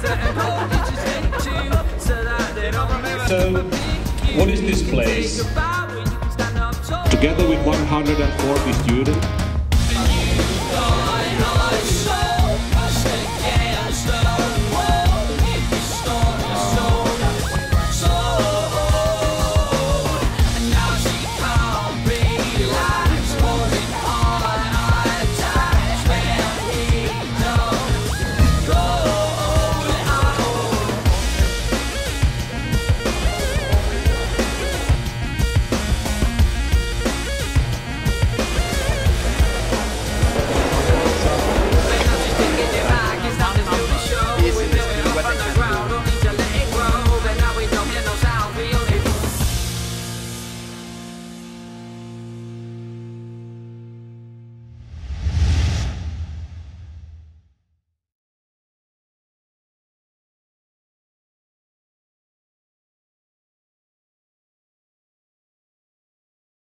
So, what is this place? Together with 140 students,